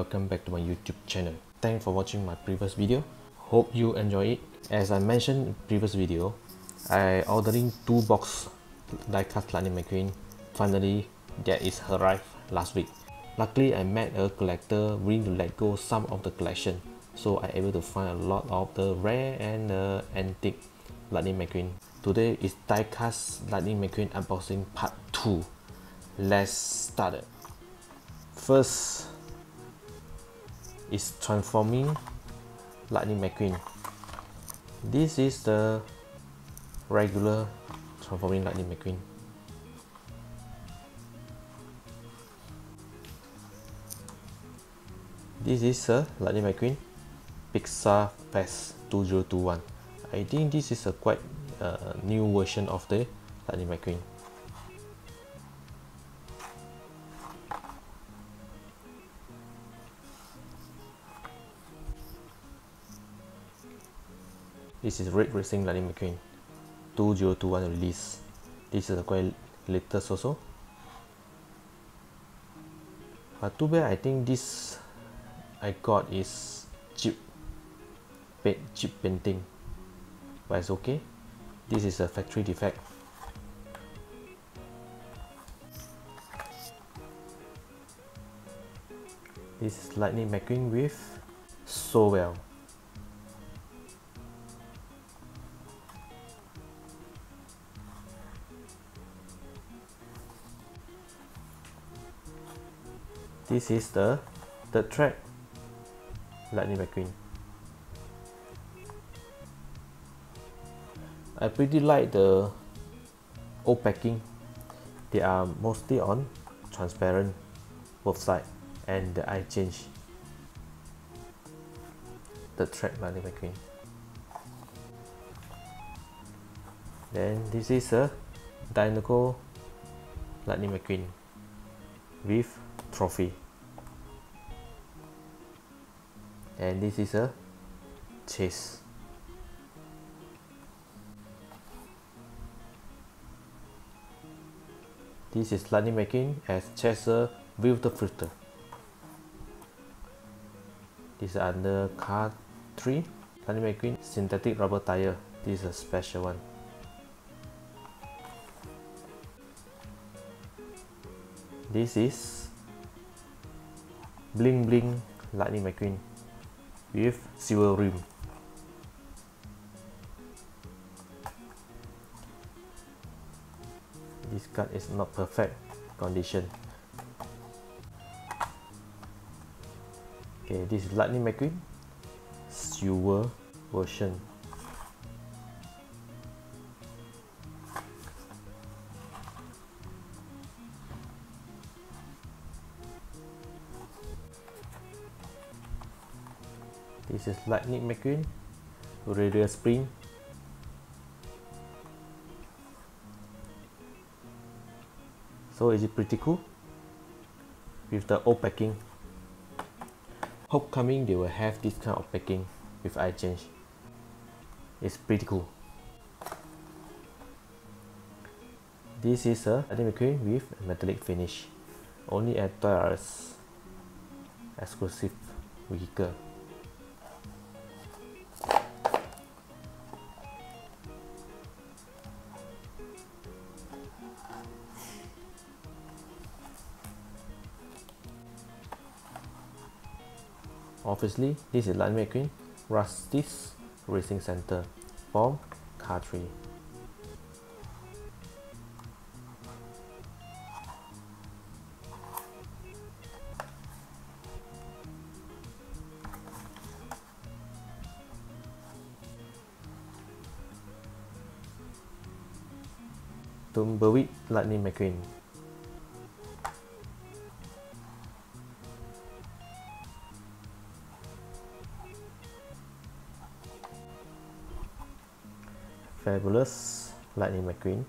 welcome back to my YouTube channel. Thanks for watching my previous video. Hope you enjoy it. As I mentioned in previous video, I ordering two box diecast Lightning McQueen. Finally, that is arrived last week. Luckily, I met a collector willing to let go some of the collection, so I able to find a lot of the rare and uh, antique Lightning McQueen. Today is diecast Lightning McQueen unboxing part 2. Let's start it. First is transforming Lightning McQueen. This is the regular transforming Lightning McQueen. This is a Lightning McQueen Pixar Fest 2021. I think this is a quite uh, new version of the Lightning McQueen. This is Red Racing Lightning McQueen 2021 release. This is quite latest also. But too bad I think this I got is cheap paint cheap painting. But it's okay. This is a factory defect. This is Lightning McQueen with Sowell. This is the third track Lightning McQueen. I pretty like the old packing. They are mostly on transparent both side and the eye change. The track Lightning McQueen. Then this is a Dinoco Lightning McQueen with trophy and this is a chase. This is Lightning McQueen as chaser with the filter. This is under car 3 Lightning McQueen synthetic rubber tire. This is a special one. This is bling bling Lightning McQueen with silver rim. This card is not perfect condition. Okay, this is Lightning McQueen silver version. This is Lightning McQueen radial spring. So is it pretty cool? With the old packing. Hope coming they will have this kind of packing with eye change. It's pretty cool. This is a Lightning McQueen with metallic finish. Only at Toys exclusive vehicle. Obviously, this is Lightning McQueen Rust-eze Racing Center from Car 3. Tumbleweed Lightning McQueen fabulous lightning McQueen.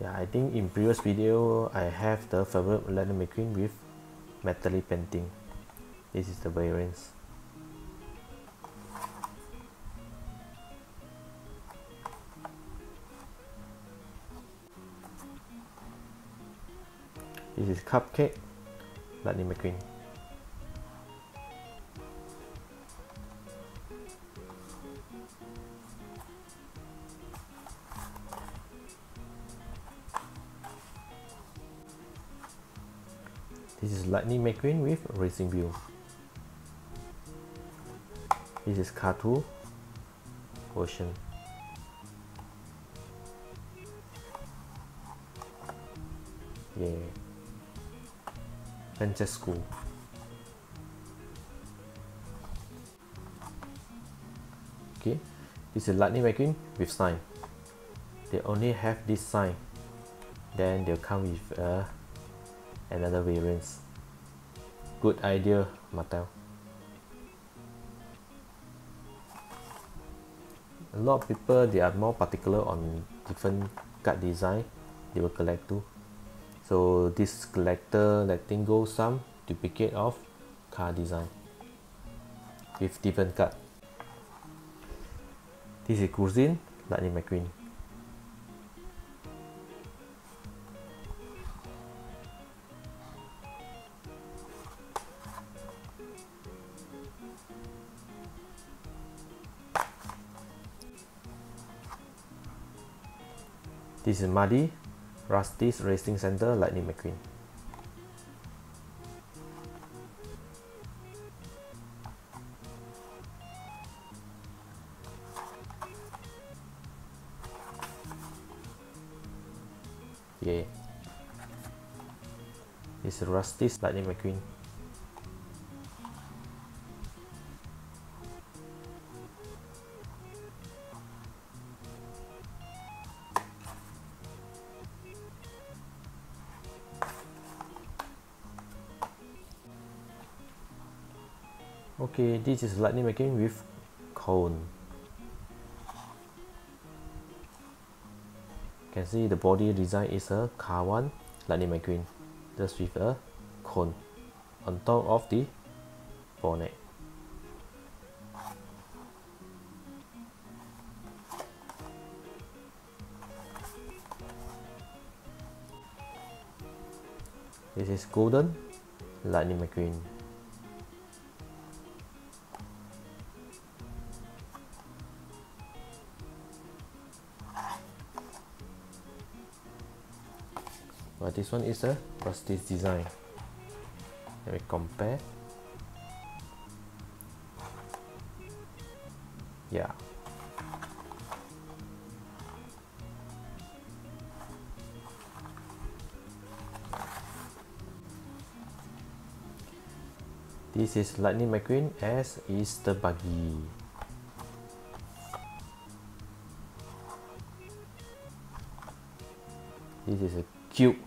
Yeah I think in previous video I have the favorite lightning McQueen with metallic painting. This is the variance this is cupcake lightning McQueen Lightning McQueen with Racing View. This is car 2 version. Yeah. Francesco. Okay, this is Lightning McQueen with sign. They only have this sign. Then they'll come with uh, another variants. Good idea, Mattel. A lot of people they are more particular on different card design they will collect too. So this collector letting go some duplicate of card design with different card. This is Cuisine, Lightning McQueen. This is Muddy, Rust-eze Racing Center, Lightning McQueen. Yeah. This is Rust-eze Lightning McQueen. Okay, this is Lightning McQueen with cone. Can see the body design is a car one Lightning McQueen, just with a cone on top of the bonnet. This is golden Lightning McQueen. This one is a Rust-eze design. Let me compare. Yeah. This is Lightning McQueen as is the buggy. This is a cute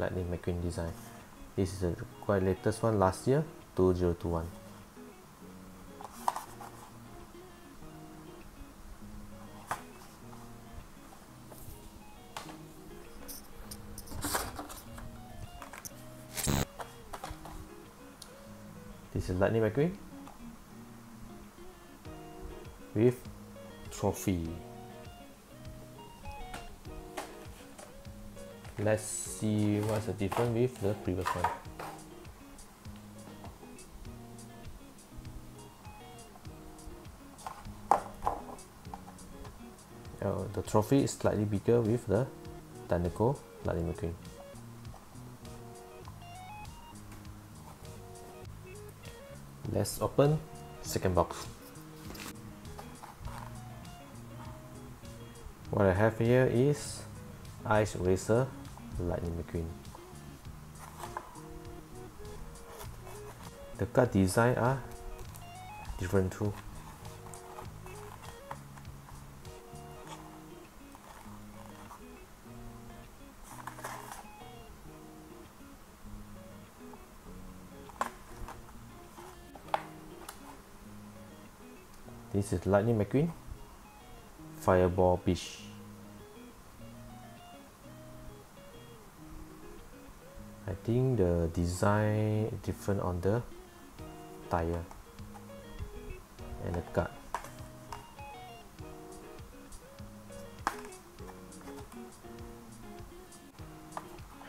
Lightning McQueen design. This is a quite latest one last year, 2021. This is Lightning McQueen with trophy. Let's see what's the difference with the previous one. Oh, the trophy is slightly bigger with the Dinoco Lightning McQueen. Let's open second box. What I have here is Ice Racer Lightning McQueen. The card design are different too. This is Lightning McQueen, Fireball Beach. I think the design different on the tire and the cut.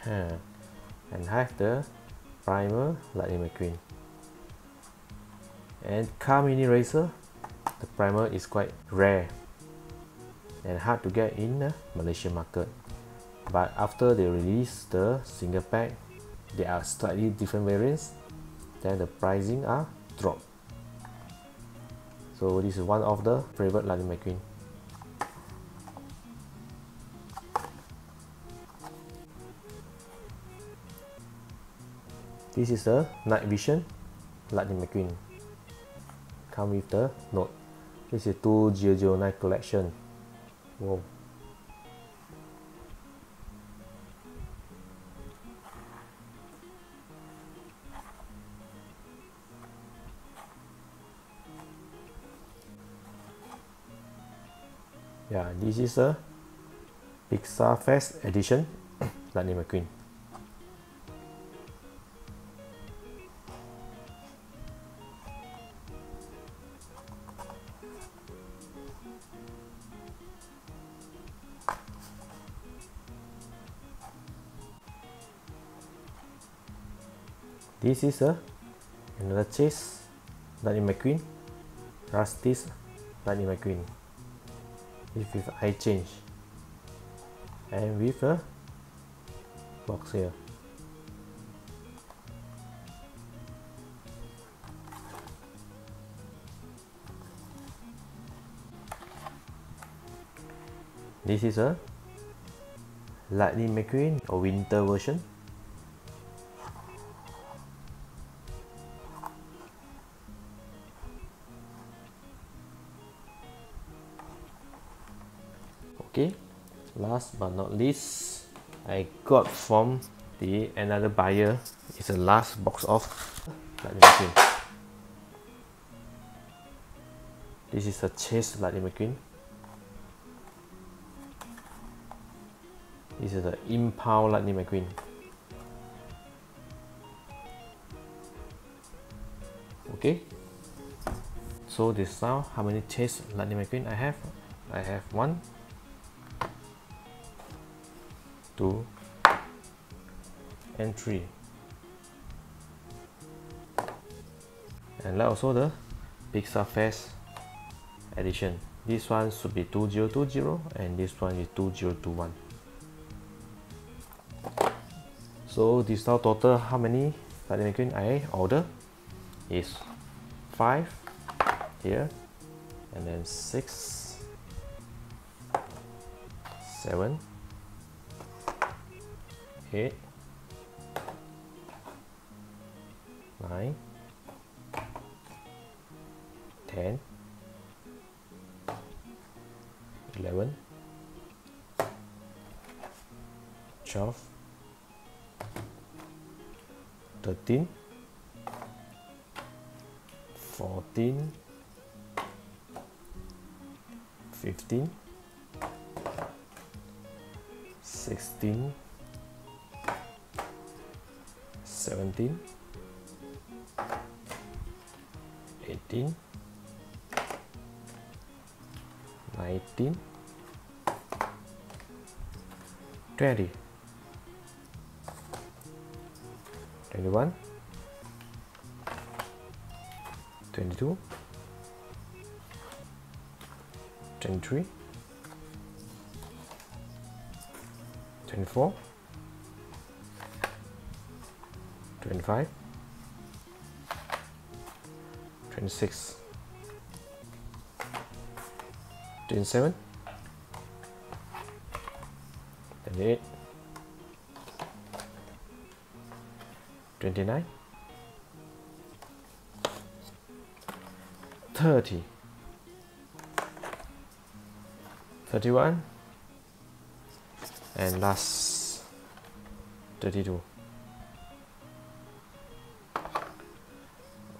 Huh. And have the primer Lightning McQueen. And Car Mini Racer, the primer is quite rare and hard to get in the Malaysian market. But after they release the single pack, there are slightly different variants then the pricing are dropped so this is one of the favorite Lightning McQueen This is the Night Vision Lightning McQueen. Come with the note. This is 2009 collection. Whoa. Yeah, this is a Pixar Fest edition Lightning McQueen. This is a another chase Lightning McQueen, Rust-eze Lightning McQueen. With eye change and with a box here. This is a Lightning McQueen or winter version last but not least I got from the another buyer. It's the last box of Lightning McQueen this is a chase Lightning McQueen this is the impound Lightning McQueen okay. So this now how many chase Lightning McQueen I have I have one two and three and like also the Pixar Fest edition. This one should be 2020 and this one is 2021 so this now total how many McQueen I order is 5 here and then 6 7 eight, nine, ten, eleven, twelve, thirteen, fourteen, fifteen, sixteen. 17 18 19 20 21 22 23 24 25 26 27 28 29 30 31 and last 32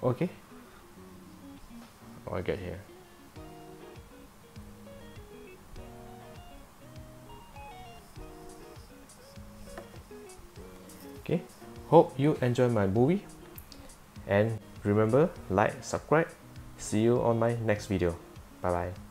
okay. Oh, I get here. Okay. Hope you enjoy my movie. And remember like subscribe. See you on my next video. Bye bye